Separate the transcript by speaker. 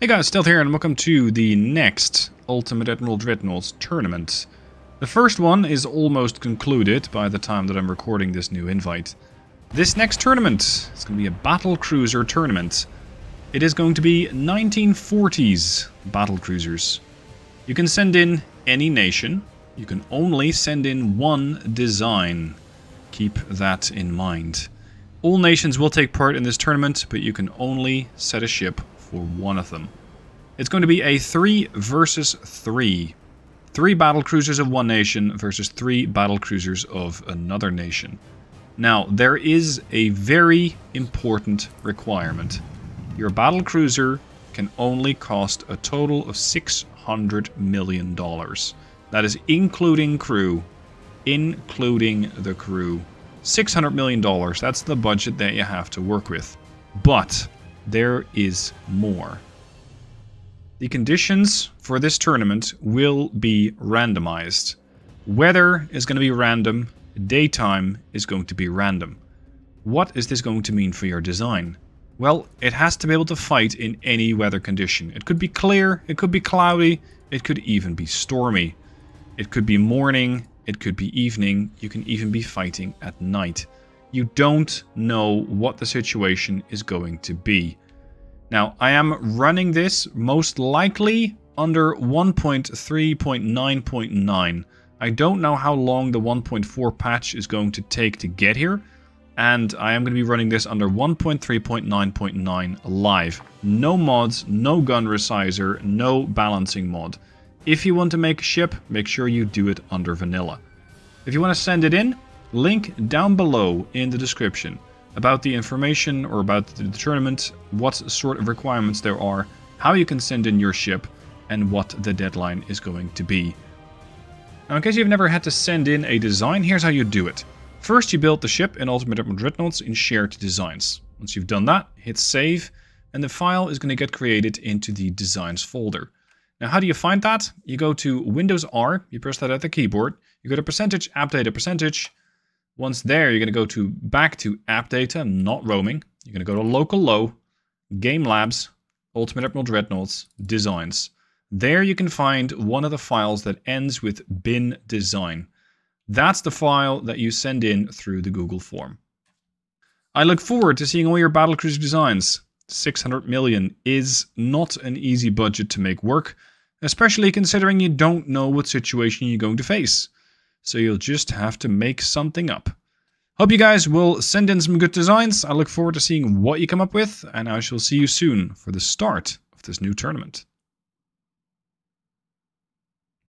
Speaker 1: Hey guys, Stealth here and welcome to the next Ultimate Admiral Dreadnoughts tournament. The first one is almost concluded by the time that I'm recording this new invite. This next tournament is going to be a battle cruiser tournament. It is going to be 1940s battle cruisers. You can send in any nation. You can only send in one design. Keep that in mind. All nations will take part in this tournament, but you can only set a ship for one of them. It's going to be a 3 versus 3. Three battle cruisers of one nation versus three battle cruisers of another nation. Now, there is a very important requirement. Your battle cruiser can only cost a total of $600 million. That is including crew. Including the crew. $600 million, that's the budget that you have to work with. But there is more. The conditions for this tournament will be randomized. Weather is going to be random, daytime is going to be random. What is this going to mean for your design? Well, it has to be able to fight in any weather condition. It could be clear, it could be cloudy, it could even be stormy. It could be morning, it could be evening, you can even be fighting at night you don't know what the situation is going to be. Now, I am running this most likely under 1.3.9.9. I don't know how long the 1.4 patch is going to take to get here, and I am going to be running this under 1.3.9.9 live. No mods, no gun resizer, no balancing mod. If you want to make a ship, make sure you do it under vanilla. If you want to send it in, link down below in the description about the information or about the tournament, what sort of requirements there are, how you can send in your ship, and what the deadline is going to be. Now, in case you've never had to send in a design, here's how you do it. First, you build the ship in Ultimate Dreadnoughts in Shared Designs. Once you've done that, hit Save, and the file is going to get created into the Designs folder. Now, how do you find that? You go to Windows R, you press that at the keyboard, you go to percentage, app data percentage, once there, you're going to go to back to app data, not roaming. You're going to go to local low, game labs, Ultimate Admiral Dreadnoughts, designs. There you can find one of the files that ends with bin design. That's the file that you send in through the Google form. I look forward to seeing all your battlecruiser designs. 600 million is not an easy budget to make work, especially considering you don't know what situation you're going to face so you'll just have to make something up. Hope you guys will send in some good designs. I look forward to seeing what you come up with, and I shall see you soon for the start of this new tournament.